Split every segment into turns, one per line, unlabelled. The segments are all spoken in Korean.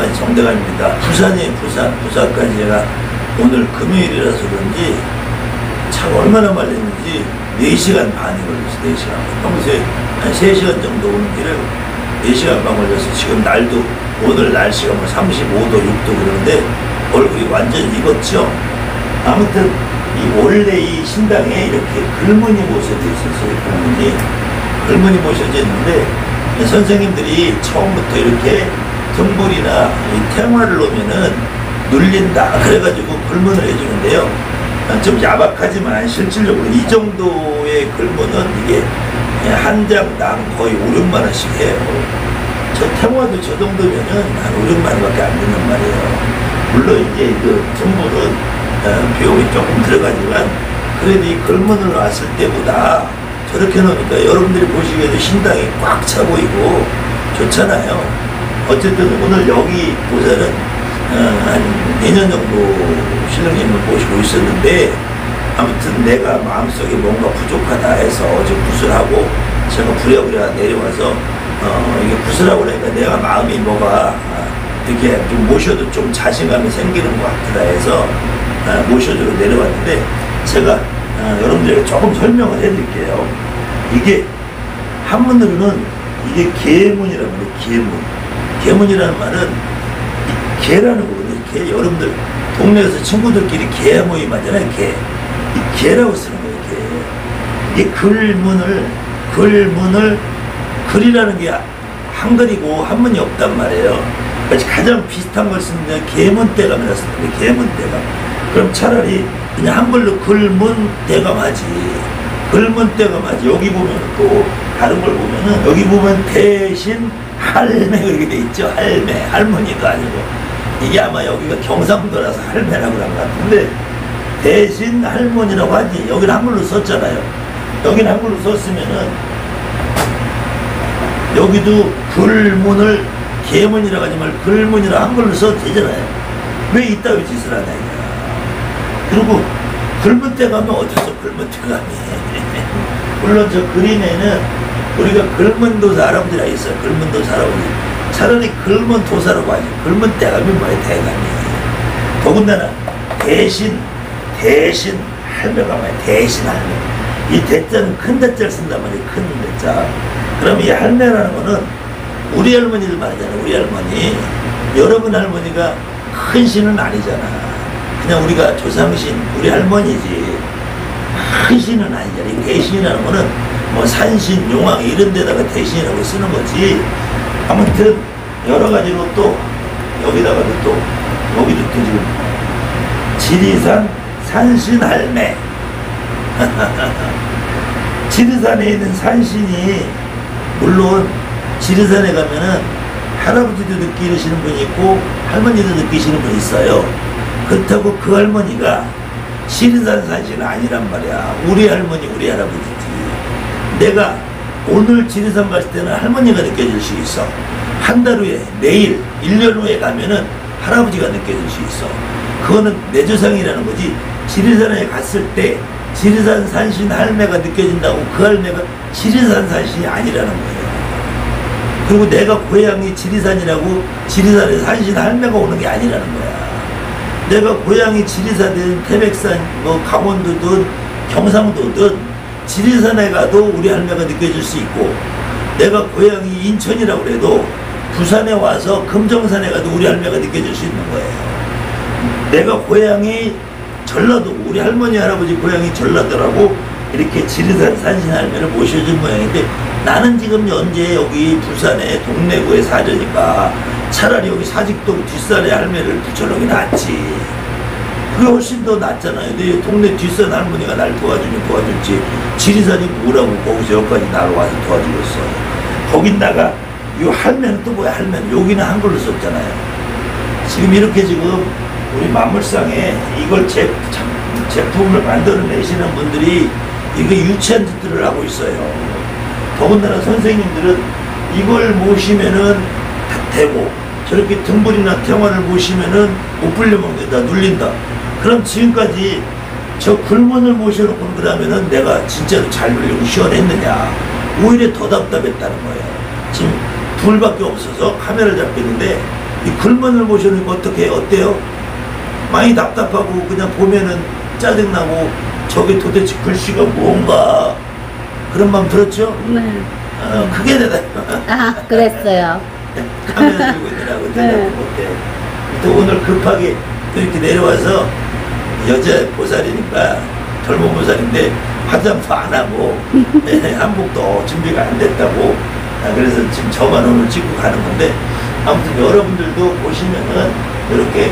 일반 정대관입니다. 부산이에요, 부산. 부산까지 제가 오늘 금요일이라서 그런지 차가 얼마나 말렸는지 4시간 반이 걸렸어요, 4시간. 평소에 한 3시간 정도 오는 길을 4시간 반 걸려서 지금 날도 오늘 날씨가 뭐 35도, 6도 그러는데 얼굴이 완전 익었죠. 아무튼 이 원래 이 신당에 이렇게 글문이 모셔져 있었어요, 글문이. 글문이 모셔져 있는데 선생님들이 처음부터 이렇게 등불이나 이 태화를 놓으면은 눌린다. 그래가지고 글문을 해주는데요. 좀 야박하지만 실질적으로 이 정도의 글문은 이게 한 장당 거의 5, 6만 원씩 해요. 저 태화도 저 정도면은 한 5, 6만 원밖에 안 된단 말이에요. 물론 이제 그 등불은 어, 비용이 조금 들어가지만 그래도 이 글문을 놨을 때보다 저렇게 놓으니까 여러분들이 보시기에도 신당이 꽉 차 보이고 좋잖아요. 어쨌든 오늘 여기 보자는 어, 한 2년 정도 신령님을 모시고 있었는데 아무튼 내가 마음속에 뭔가 부족하다 해서 어제 구슬하고 제가 부랴부랴 내려와서 어, 이게 구슬하고 그러니까 내가 마음이 뭐가 이렇게 좀 모셔도 좀 자신감이 생기는 것 같다 해서 어, 모셔주러 내려왔는데 제가 어, 여러분들에게 조금 설명을 해드릴게요. 이게 한문으로는 이게 계문이라고 해요. 계문. 계문이라는 말은 이 개라는 거거든요. 개. 여러분들 동네에서 친구들끼리 개 모임 하잖아요. 개. 이 개라고 쓰는 거예요. 개. 이 글문을 글문을 글이라는 게 한글이고 한문이 없단 말이에요. 가장 비슷한 걸 쓰는 게 계문대감이라 쓰는 거예요. 계문대감. 그럼 차라리 그냥 한글로 글문대감하지. 글문대감하지. 여기 보면 또 다른 걸 보면은 여기 보면 대신 할매 그렇게 돼 있죠. 할매. 할머니도 아니고. 이게 아마 여기가 경상도라서 할매라고 그런 것 같은데 대신 할머니라고 하지. 여기는 한글로 썼잖아요. 여기는 한글로 썼으면은 여기도 글문을 계문이라고 하지 말고 글문이라 한글로 써도 되잖아요. 왜 이따위 짓을 하냐, 이거야. 그리고 글문대 가면 어디서 글문대 감이 물론 저 그림에는 우리가 글문도사 할아버지라 있어요. 글문도사 할아버지. 차라리 글문도사라고 하죠. 글문대감이 뭐예요, 대감이. 더군다나 대신, 대신 할매가 뭐예요, 대신 할매. 이 대자는 큰 대자를 쓴단 말이에요, 큰 대자. 그럼 이 할매라는 거는 우리 할머니를 말하잖아요, 우리 할머니. 여러분 할머니가 큰 신은 아니잖아. 그냥 우리가 조상신, 우리 할머니지. 큰 신은 아니잖아. 이 대신이라는 거는 뭐 산신, 용왕 이런 데다가 대신이라고 쓰는 거지. 아무튼 여러 가지로 또 여기다가도 또 여기도 또 지금 지리산 산신할매. 지리산에 있는 산신이 물론 지리산에 가면은 할아버지도 느끼시는 분이 있고 할머니도 느끼시는 분이 있어요. 그렇다고 그 할머니가 지리산 산신은 아니란 말이야. 우리 할머니, 우리 할아버지지. 내가 오늘 지리산 갔을 때는 할머니가 느껴질 수 있어. 한 달 후에, 내일, 1년 후에 가면은 할아버지가 느껴질 수 있어. 그거는 내 조상이라는 거지. 지리산에 갔을 때 지리산 산신 할매가 느껴진다고 그 할매가 지리산 산신이 아니라는 거예요. 그리고 내가 고향이 지리산이라고 지리산에 산신 할매가 오는 게 아니라는 거야. 내가 고향이 지리산이든 태백산, 뭐 강원도든 경상도든 지리산에 가도 우리 할매가 느껴질 수 있고 내가 고향이 인천이라고 그래도 부산에 와서 금정산에 가도 우리 할매가 느껴질 수 있는 거예요. 내가 고향이 전라도 우리 할머니 할아버지 고향이 전라도라고 이렇게 지리산 산신 할매를 모셔준 모양인데 나는 지금 현재 여기 부산의 동래구에 사려니까 차라리 여기 사직동 뒷산의 할매를 붙여놓은 게 낫지 그게 훨씬 더 낫잖아요 내 동네 뒷산 할머니가 날 도와주면 도와줬지 지리산이 뭐라고 거기서 여기까지 나를 와서 도와주겠어 거긴다가 이 할매는 또 뭐야 할매는 여기는 한글로 썼잖아요 지금 이렇게 지금 우리 만물상에 이걸 제, 제품을 만들어내시는 분들이 이게 유치한 짓들을 하고 있어요. 더군다나 선생님들은 이걸 모시면은 다 되고 저렇게 등불이나 태화를 모시면은 못 불려먹는다, 눌린다. 그럼 지금까지 저 굴문을 모셔놓고 그러면은 내가 진짜로 잘 눌리고 시원했느냐. 오히려 더 답답했다는 거예요. 지금 불밖에 없어서 카메라를 잡겠는데 이 글문을 모셔놓으니까 어떻게? 어때요? 많이 답답하고 그냥 보면은 짜증나고 저게 도대체 글씨가 뭔가 그런 마음 들었죠?
네.
어, 그게 내가
아, 그랬어요.
카메라 들고 있느라고
네.
대답도 못해. 또 오늘 급하게 또 이렇게 내려와서 여자 보살이니까 젊은 보살인데 화장도 안 하고 예, 한복도 준비가 안 됐다고 아, 그래서 지금 저만 오늘 찍고 가는 건데 아무튼 여러분들도 보시면은 이렇게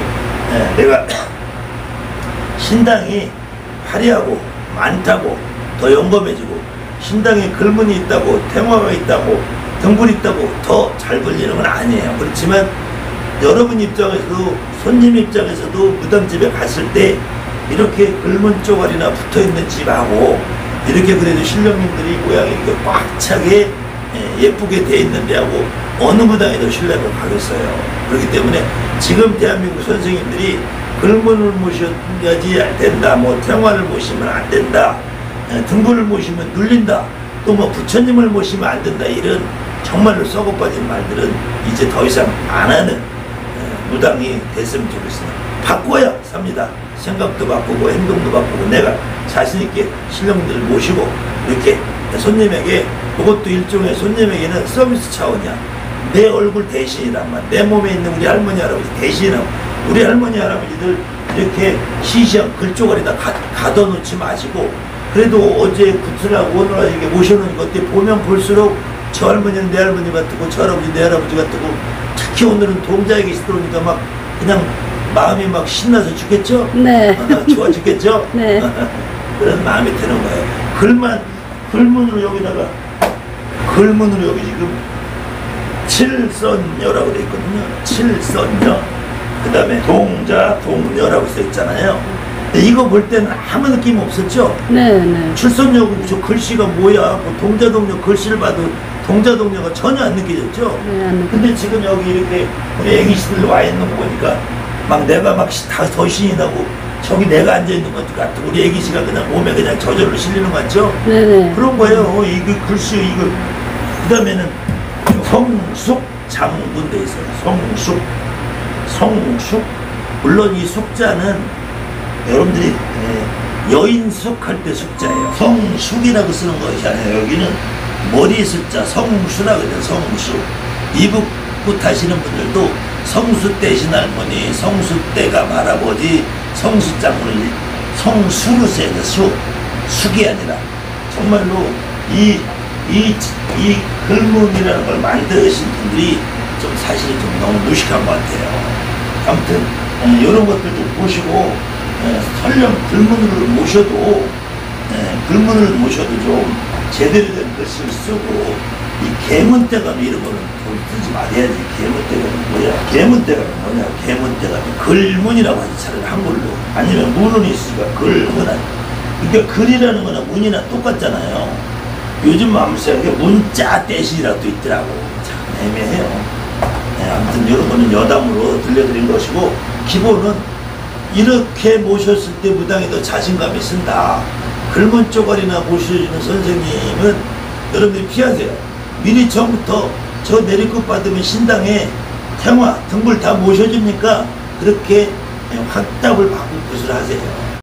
예, 내가 신당이 화려하고 많다고 더 영검해지고 신당에 글문이 있다고 태화가 있다고 등불이 있다고 더 잘 불리는 건 아니에요. 그렇지만 여러분 입장에서도 손님 입장에서도 무당집에 갔을 때 이렇게 글문 쪼가리나 붙어 있는 집하고 이렇게 그래도 신령님들이 모양이 이렇게 꽉 차게 예, 예쁘게 돼 있는 데하고 어느 무당이 더 신뢰를 가겠어요. 그렇기 때문에 지금 대한민국 선생님들이 글문을 모셔야지 된다, 뭐 태화를 모시면 안 된다, 예, 등불을 모시면 눌린다, 또 뭐 부처님을 모시면 안 된다 이런 정말로 썩어빠진 말들은 이제 더 이상 안 하는 예, 무당이 됐으면 좋겠습니다. 바꿔야 삽니다. 생각도 바꾸고 행동도 바꾸고 내가 자신 있게 신령들을 모시고 이렇게 손님에게 그것도 일종의 손님에게는 서비스 차원이야. 내 얼굴 대신이란 말. 내 몸에 있는 우리 할머니 할아버지 대신하고 우리 할머니 할아버지들 이렇게 시시한 글조가리다 가, 가둬놓지 마시고 그래도 어제 구슬하고 오늘 이렇게 모셔놓으니까 어때 보면 볼수록 저 할머니는 내 할머니 같고 저 할아버지 내 할아버지 같고 특히 오늘은 동자에 계시더니까 막 그냥 마음이 막 신나서 죽겠죠?
네.
아, 좋아 죽겠죠?
네.
그런 마음이 드는 거예요. 글만 글문으로 여기다가 글문으로 여기 지금 칠선녀라고 돼 있거든요. 칠선녀. 그 다음에 동자 동녀라고 써 있잖아요. 이거 볼 때는 아무 느낌 없었죠?
네, 네.
출선녀 저 글씨가 뭐야? 뭐 동자 동녀 글씨를 봐도 동자동녀가 전혀 안 느껴졌죠?
네, 안.
근데 지금 여기 이렇게 우리 애기씨들 와 있는 거 보니까 막 내가 막다더 신이 나고 저기 내가 앉아 있는 것 같고 우리 애기씨가 그냥 몸에 그냥 저절로 실리는 것 같죠?
네, 네.
그런 거예요. 어, 이거 글씨 이거 그 다음에는 성숙 장군 돼 있어요. 성숙 성숙 물론 이 숙자는 여러분들이 예, 여인숙 할 때 숙자예요. 성숙이라고 쓰는 것이 아니에요. 여기는 머리 숫자 성수라고 해요. 성수 이북부 타시는 분들도 성수 대신 할머니 성수 때가 할아버지 성수 장군을 성수로 써야 돼. 수 숙이 아니라 정말로 이, 이, 이 글문이라는 걸 만드신 분들이 좀 사실 좀 너무 무식한 것 같아요. 아무튼, 이런 것들 좀 보시고, 에, 설령 글문을 모셔도, 에, 글문을 모셔도 좀 제대로 된 글씨를 쓰고, 이 개문대감 이런 거는 좀 쓰지 말아야지. 개문대감은 뭐야? 개문대감은 뭐냐? 개문대감이 글문이라고 하지, 차라리 한글로. 아니면 문은 있으니까 글문 아니 그러니까 글이라는 거나 문이나 똑같잖아요. 요즘 마음속에 문자 대신이라고 또 있더라고. 참 애매해요. 네, 아무튼 거는 여담으로 들려드린 것이고 기본은 이렇게 모셨을 때 무당이 더 자신감이 쓴다. 글문 쪼가리나 모셔주는 선생님은 여러분들이 피하세요. 미리 처음부터 저 내리급 받으면 신당에 태화, 등불 다 모셔줍니까? 그렇게 확답을 받고 구슬하세요.